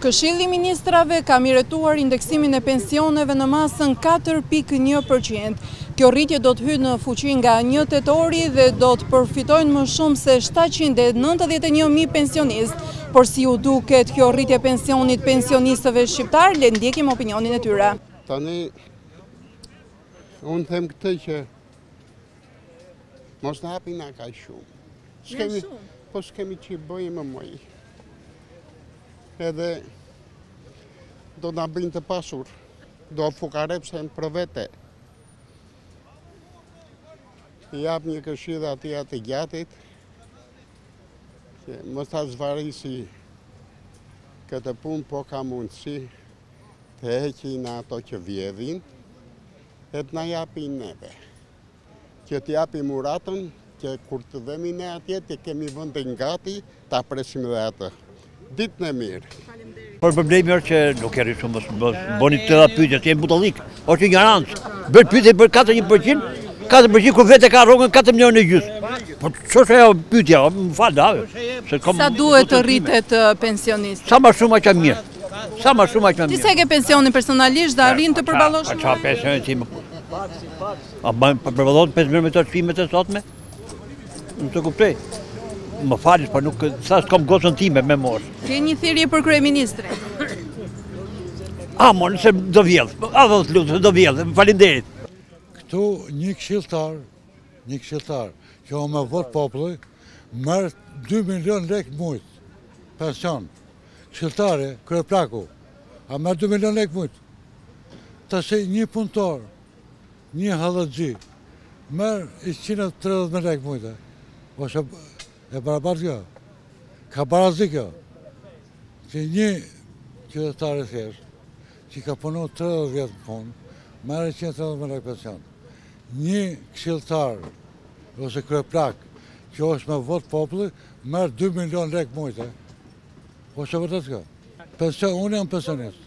Këshilli i Ministrave ka miratuar indeksimin e pensioneve në masën katër pikë një përqind. Kjo rritje do të hyjë në fuqi nga një tetori dhe do të përfitojnë më shumë se shtatëqind e nëntëdhjetë e një mijë pensionistë. Por si u duket kjo rritje pensionit pensionistëve shqiptarë, le të ndjekim opinionin e tyre. Tani, unë them këtë që mos na japin kaq shumë. S'kemi, po s'kemi ç'i bëjmë moj. Edhe do na bëjnë të pasur, do fukarepsen për vete. I jap një këshillë atij të gjatit, që mos ta zvarisi këtë punë, po ka mundësi të heqin ato që vjedhin, e të na japin neve. Që të japim uratën, që kur të vemi ne atje, të kemi vëndin gati, ta presim dhe atë. Ditën e mirë. Por problemi është që nuk e rrit shumë, më boni të dhe pyjtë, që e mbutolikë, është një garancë. Bërë pyjtë e bërë 4.1% 4% ku vetë e ka rrogën 4 milion e gjysë. Po që që e o pyjtja, më fal dhe, se kom... Sa duhet të rritet uh, pensionistë? Sa ma shumë aq mirë. Sa ma shumë aq mirë. Ti sa e ke pensionin personalisht dhe arrin të përballosh? A që a pensionin ti më... A bëjmë për përbëdhon për zmërë me çmimet e sotme? Nuk të kuptoj. Më falni, po nuk sa s'kom gosën time me mos. Ke një thirje për kryeministrin? A, mos do vjedhë, hajde të lutem, do vjedhë, faleminderit. Këtu një këshilltar, një këshilltar, që o me vot populli, merr 2 milion lek mujt, pension, këshilltar e kryeplaku, ai merr 2 milion lek mujt, kurse një punëtor, Një hallexhi merr njëqind e tridhjetë mijë lekë mujte. Është e barabartë kjo? Ka barazi kjo? Që një qytetar i thjeshtë, që ka punu 30 vjet në punë, merr njëqind e tridhjetë mijë lekë pension. Një këshilltar ose kryeplak që është me votë populli, merr 2 milion lekë mujte. Është e vërtetë kjo? Pension, unë jam pensionist.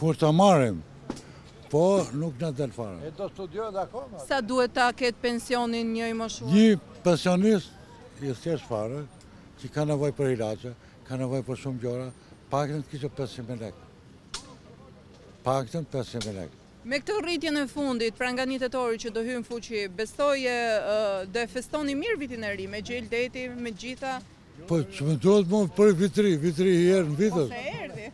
Kur t'i marrim? Po nuk na del fare. E do studiojnë akoma. Sa duhet ta ketë pensionin një i moshuar? Një pensionist i thjeshtë fare, që ka nevojë për ilaçe, ka nevojë për shumë gjëra, paktën të kishte pesëqind mijë lekë. Paktën pesëqind mijë lekë. Me këtë rritjen e fundit, pra nga një tetori që do hyjë në fuqi, besoj do e festoni mirë Vitin e Ri, me gjelë deti, me të gjitha. Po ç'më duhet më për Vit të Ri, Viti i Ri një herë në vit. Po se erdhi.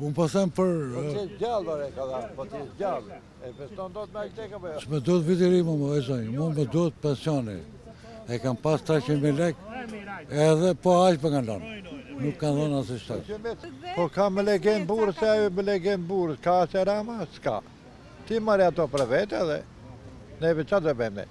Unë pastaj për... Po qe gjallë vallë ka dha, po qe gjallë. E feston do të me atë ka po jo. S'më duhet Viti i Ri mua më, o zonjë, mua më duhet pensioni. E kam pas 300.000 lekë, edhe po aq ma kanë lënë. Nuk kanë dhënë as shtesë. Po ka më legen burrë, se ai o, më legen burrë ka se Rama, s'ka. T'i marrë ato për vete dhe neve ça të bëjmë ne.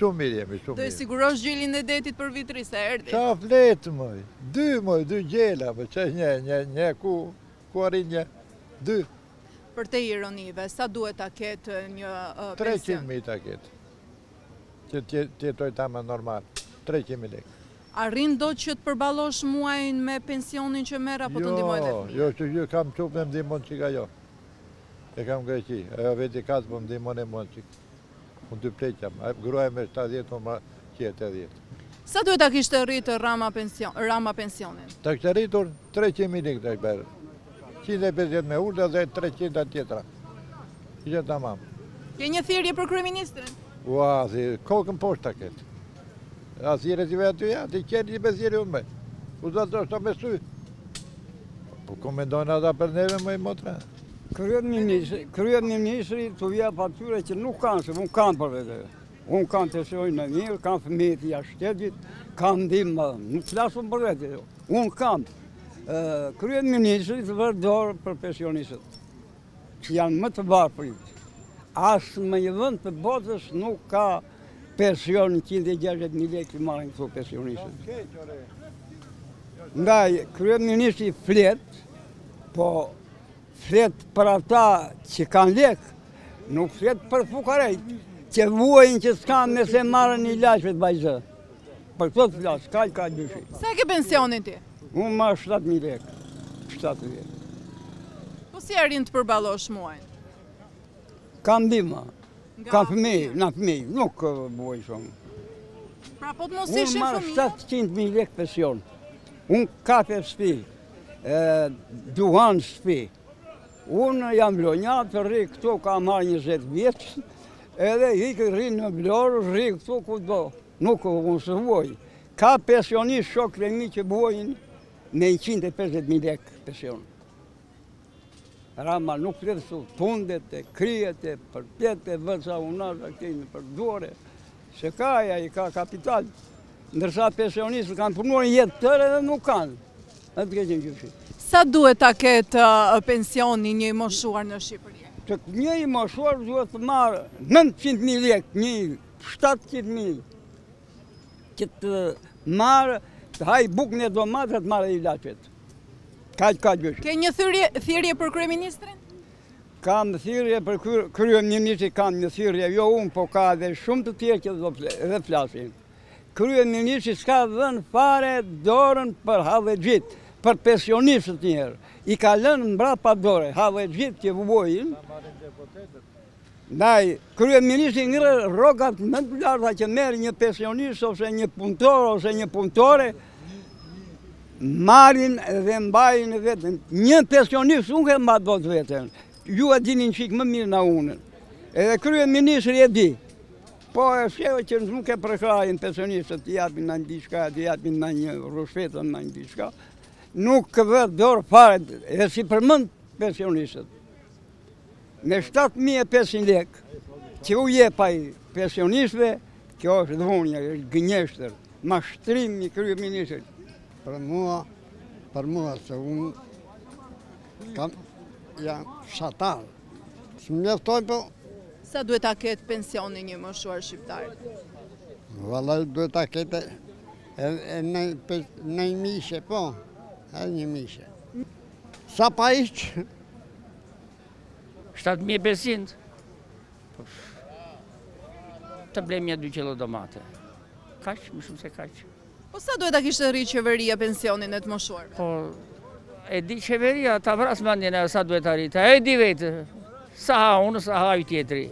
Shumë mirë jemi, shumë mirë. Do e sigurosh gjelin e detit për Vit të Ri se erdhi. Çfarë flet moj? Dy moj, dy gjela, po ça një, një, një ku ku arrin një? Dy. Përtej ironive, sa duhet ta ketë një pension? Treqind mijë ta ketë. Që të jetojë tamam normal. Treqind mijë lekë. Arrin dot që të përballosh muajin me pensionin që merr apo të ndihmojnë dhe fëmijët? Jo, jo, jo, kam çupën, më ndihmon çik ajo. E kam Greqi, ajo vetë i ka të po më ndihmon dhe mua çik. Unë dy pleq jemi, gruaja me shtatëdhjetë, unë marr tetëdhjetë. Sa duhet ta kishte rritë Rama pension, Rama pensionin? Ta kishte rritur treqind mijë lekë ta kishte bërë. Qind e pesëdhjetë më e ulëta dhe treqind të tjerat. Ishte tamam. Ke një thirrje për kryeministrin? Ua, si kokën poshtë ta ketë. Asi rrëzik vetë të janë, të qenë një vizitë unë me. O Zot, ta shoh me sy. Po ku mendojnë ata për neve moj motra? Kryeministri, kryeministri t'u japë atyre që nuk kanë, se unë kam për vete. Unë kam pensionin e mirë, kam fëmijët jashtë shtetit, kanë ndihmë më dhënë. Nuk flas unë për vete, jo. Unë kam. Kryeministri të vërë dorë për pensionistët. Janë më të varfërit. As në një vend të botës nuk ka pension, 160 mijë lekë i marrin këtu pensionistët. Ndaj kryeministri flet, po flet për ata që kanë lekë, nuk flet për fukarenjtë, që vuajnë që s'kanë me se marrin ilaçet bazë. Për këto të flasë, të keqen gjyshi. Sa e ke pensionin ti? Unë marr 7.000 lekë, 70. Po si arrin të përballosh muajin? Kam ndihma, kam fëmi, nga fëmijët, nuk vuaj shumë. Pra po të mos ishin fëmijët? Unë marr 700.000 lekë pension. Unë kafe shpi, duhan shpi. Unë jam vlonjat, rri këtu, kam mbi 20 vjet, edhe ik e rri në Vlorë, rri këtu, kudo. Nuk unë s'vuaj. Ka pensionistë shokë të mi që vuajnë me 150.000 lekë pension. Rama ngriti supet e kryet e përpjetë e varëse unaza kemi për duare. Se ka ai, ai ka kapital. Ndërsa pensionistët kanë punuar jetën tërë dhe nuk kanë. Të keqen gjyshi. Sa duhet ta ketë uh, pensionin një i moshuar në Shqipëri? Një i moshuar duhet të marrë 900.000 lekë një Shtatëqind mijë që të marrë, të hajë bukë e domate dhe të marrë ilaçet. Ka që ka gjyshë. Ke një thirje për kryeministrin? Kam thirje për kryeministrin, kam një thirje, jo unë, po ka dhe shumë të tjerë që dhe flasin. Kryeministri s'ka vënë fare dorën për hallexhinjtë, për pensionistët njëherë. I ka lënë mbrapa dore, hallexhinjtë që vuajnë. Ndaj, kryeministri ngre rrogat më të larta që merr një pensionist ose një punëtor ose një punëtore, marrin dhe mbajnë veten. Një pensionist nuk e mba dot veten. Ju e dini një çikë më mirë nga unë. Edhe kryeministri e di. Po e sheh që nuk i përkrah pensionistët t'i japin ndonjë diçka, t'i japin ndonjë ryshfet ndonjë diçka. Nuk ka vënë dorë fare, e s'i përmend pensionistët. Me shtatë mijë e pesëqind lekë që u jep ai pensionistëve, kjo është dhunja, është gënjeshtër, mashtrim i kryeministrit. Për mua, për mua se unë kam jam fshatar. S'më mjaftojnë po... Sa duhet ta ketë pensionin një i moshuar shqiptar? Vallaj duhet ta ketë e në, në mishe, po, e një mishe. Sa pak ish? 7500. Të blejmë nja 2 kilo domate. Kaq, më shumë se kaq. Po sa duhet ta kishte rrit qeveria pensionin e të moshuar? Po e di qeveria ta vrasë mendjen e sa duhet ta rritë. E di vetë. Sa ha unë, sa ha ai tjetri.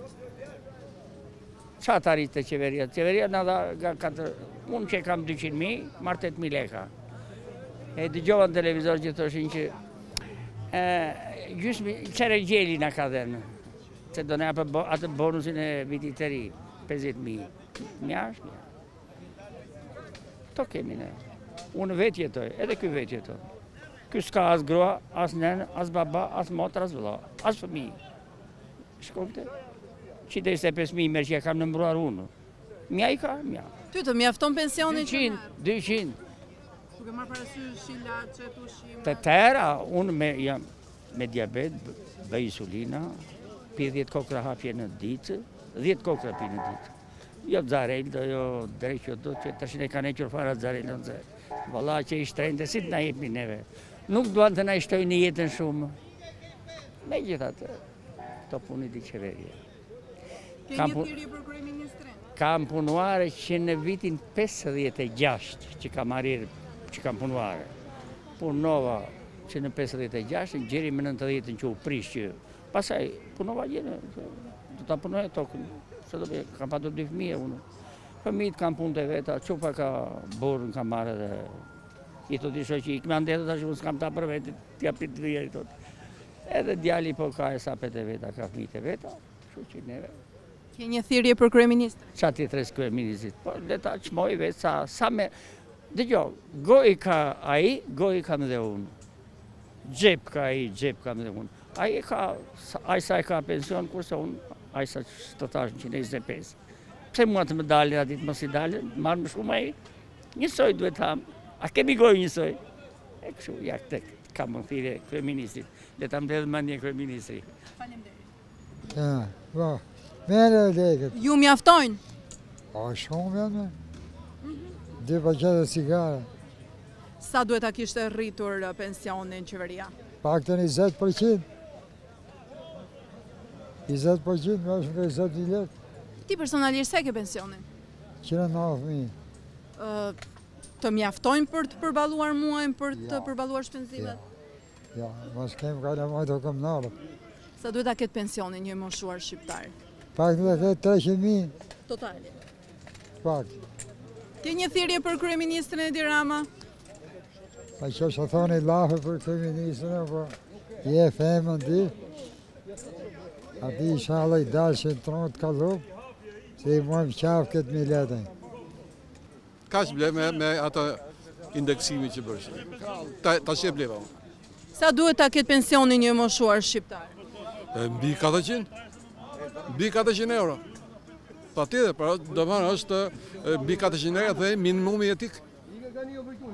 Ça ta rritë qeveria? Qeveria na dha nga katër... Unë që kam 200.000, marr 8.000 lekë. E dëgjova në televizor që thoshin që... Gjysmë, çerek gjeli na ka dhënë. Se do na japë atë bonusin e vitit të ri, 50.000. Mjaft është mjaft. Ato kemi ne. Unë vetë jetoj, edhe ky vetë jeton. Ky s'ka as grua, as nënë, as baba, as motër, as vëlla, as fëmijë. Shkofte, që dhe se 5.000 mërë që e kam numëruar unë, mjaft i ka, mjaft. Ty të mjafton pensioni që merr? 200, 200. Duke marrë parasysh ilaçet, ushqimet? Të tëra, unë me, jam, me diabet, bëj insulina, pi 10 kokrra hape në ditë, 10 kokrra pi në ditë. Jo Xarelto, do jo drejt, jo do që tashi e kanë hequr fare Xarelton, në zërë. Valla që i shtrenjtë dhe si të na jepni neve. Nuk duan të na i shtojnë jetën shumë. Megjithatë, këto punë i di qeveria. Ke një thirrje për kryeministrin? Kam punuar që në vitin 56 që kam arrirë, që kam punuar. Punova që në 56, gjer më 90 që u prish që. Pastaj, punova gjer, do ta punoje tokën, se ç'do bëje, kam patur dy fëmijë unë. Fëmijët kanë punët e veta, çupa ka burrën, ka marrë dhe I thotë i shoqi, ik me andej tash unë s'kam as për vete, t'ia jap të bijës i thotë. Edhe djali po ka hesapet e veta, ka fëmijët e veta, kështu që neve. Ke një thirrje për kryeministrin? Ça t'i thërres kryeministrit, po le ta çmojë vetë sa, sa me... Dhe gjo, gojë ka ai, gojë kam edhe unë. Xhep ka ai, xhep kam edhe unë. Ai ka, ai sa e ka pensionin, kurse unë, aq sa që të thashë në 125. Pse mua të më dalin, atij mos i dalin, merr më shumë ai, Njësoj duhet të hamë. A kemi gojë njësoj? E kështu, ja këtë kam me thirrë kryeministrit. Le ta mbledhë mendjen kryeministri. Faleminderit. Ja, va. Merri lekët. Ju mjaftojnë? A, shumë janë me. Mhm. Dhe pa qëtë cigare. Sa duhet ta kishte rritur pensionin qeveria? Paktën 20% 20 për qind, domethënë 20 mijë lekë. Ti personalisht, sa e ke pensionin? Njëqind e nëntë mijë. Të mjaftojnë për të përballuar muajin, për të përballuar shpenzimet? Ja, po s'kemi ka në majtë o këmë nërë. Sa duhet ta ketë pensionin një i moshuar shqiptar? Pak duhet ta ketë 300.000. Totali? Pak. Ke një thirrje për kryeministrin Edi Rama? Po ç'të thuash llafe për kryeministrin, apo je femën ti, a ti i shalë i dashin të tronë të kalup, se i mori më qafë këtë miletën. Ça blemë me ato indeksimi që bëri, ça bleve. Sa duhet ta ketë pensionin një i moshuar shqiptar? Mbi 400. Mbi 400 euro. Patjetër, pra, domethënë mbi 400 euro është minimumi jetik.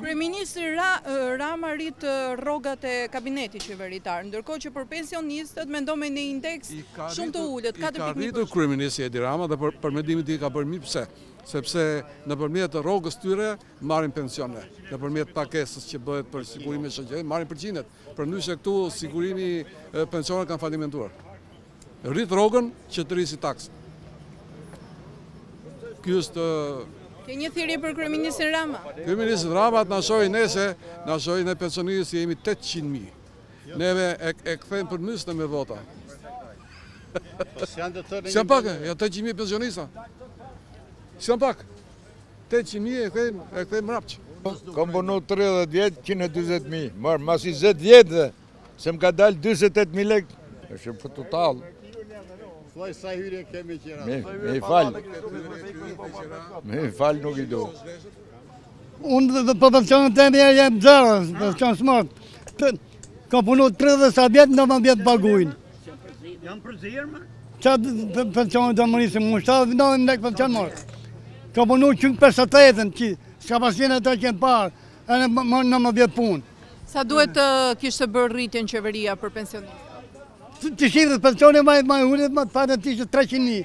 Kryeministri Ra, Rama rrit rrogat e kabinetit qeveritar, ndërkohë që për pensionistët mendon me një indeks shumë të ulët, 4.1%. I ka rritur kryeministri Edi Rama dhe për, për mendimin tim ka bërë mirë pse? Sepse nëpërmjet rrogës tyre marrim pensione nëpërmjet pagesës që bëhet për sigurimin shoqëror, marrim pensionet. Përndryshe këtu sigurimi pensionet kanë falimentuar. Rrit rrogën që të rrisë taksën. Ky është Ke një thirrje për kryeministrin Rama? Kryeministri Rama të na shohë ne se, na shohë ne pensionistët që jemi 800 mijë. Neve e, e kthejmë përmbys me vota. S'janë të tërë... S'janë pak, e, janë 800 mijë pensionista. S'janë pak. Tetëqind mijë e kthejmë, e kthejmë mbrapsht. Kam punu 30 vjet, 140 mijë. Mor, mas 20 vjetëve, sa më ka dalë 48 mijë lekë. Është për t'u tallë. Thuaj sa hyrje kemi qira. Me, me i falë. Me i falë nuk i do. Unë dhe profesionet e mia janë zero, profesion smart. Ka punu 30 ca vjet, nëntë vjet paguajnë. Janë përzier, ma? Ça pensioni të marrë si mund, shtarë dhe në në lekë pensionë mërë. Ka punu 158-ën, që s'ka pasin e të qenë parë, e nëntë, nëntë vjet punë. Sa duhet të kishte bërë rritjen qeveria për pensionet? Të ishte dhe pensioni me mbajtë majtë hullet, ma të parën të ishte 300.000.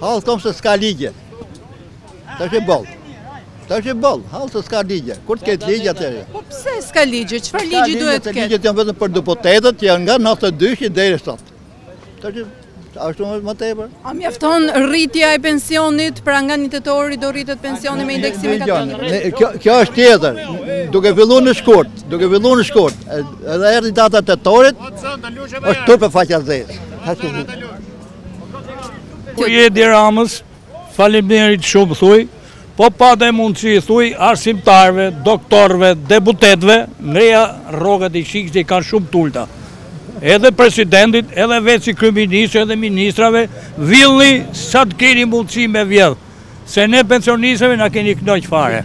Halli, them, se s'ka ligje. Të është i bolë. Të është i bolë, halli se s'ka ligje. Kur të ketë ligje atëri? Po pse s'ka ligje? Çfarë ligje duhet të ketë? Ligjet janë vetëm për deputetët, janë nga 92-shi dhe i sot. Të është Ashtu më më tepër. A mjafton rritja e pensionit, pra nga një tetori do rritet pensioni me indeksim e kapitalin? Kjo kjo është tjetër. Duke filluar në shkurt, duke filluar në shkurt, edhe erdhi data e tetorit. Është turp e faqja e zezë. Kjo i Edi Ramës, faleminderit shumë thuj, po pate mundësi thuj arsimtarëve, doktorëve, deputetëve, ngreja rrogat i çikë që i kanë shumë të ulta. Edhe presidentit, edhe vetes si kryeministër, edhe ministrave, vidhni sa të keni mundësi me vjedh. Se ne pensionistëve na keni kënaq fare.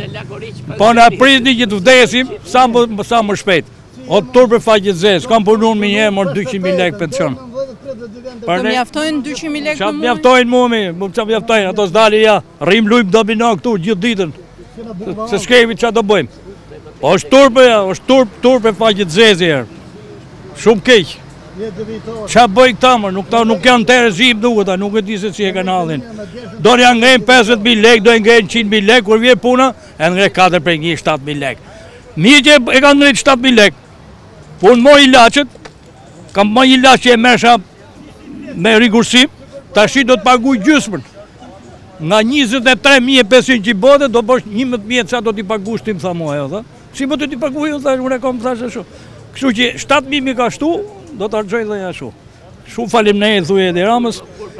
Po na prisni që të vdesim sa më shpejt. O turp e faqe e zezë, kam punu në minierë, marr 200.000 lek pension. Të mjaftojnë 200.000 lek për muaj? Ça mjaftojnë muaj, mu ça mjaftojnë, ato s'dalin, ja, rrim lujmë domino këtu gjithë ditën, se s'kemi ça do bëjmë. O është turp e ja, është turp, turp e faqe e zezë një herë. Shumë keq. Ça bëjnë këta more, nuk, nuk janë terezi, m'duket, këta, nuk e di se si e kanë hallin. Do e ngrejnë 50.000 lek, do e ngrejnë 100.000 lek, kur vjen puna, e ngrejnë 4.000, 7.000 lek. Mirë që e kanë ngrit 7.000 lek, po unë morra ilaçet, kam marrë ilaçet që i merrsha me rimbursim, tashi do të paguj gjysmën. Nga 23.500 që i bënte, do bësh 11.000 sa do t'i pagush ti, tha mua, dhe. Si më të t'i pagu, jo, thash, unë e kam thash e shumë. Kështu që 7.000 m'i ka shtu, do të harxhoj edhe ma shumë. Shumë faleminderit, thuji Edi Ramës,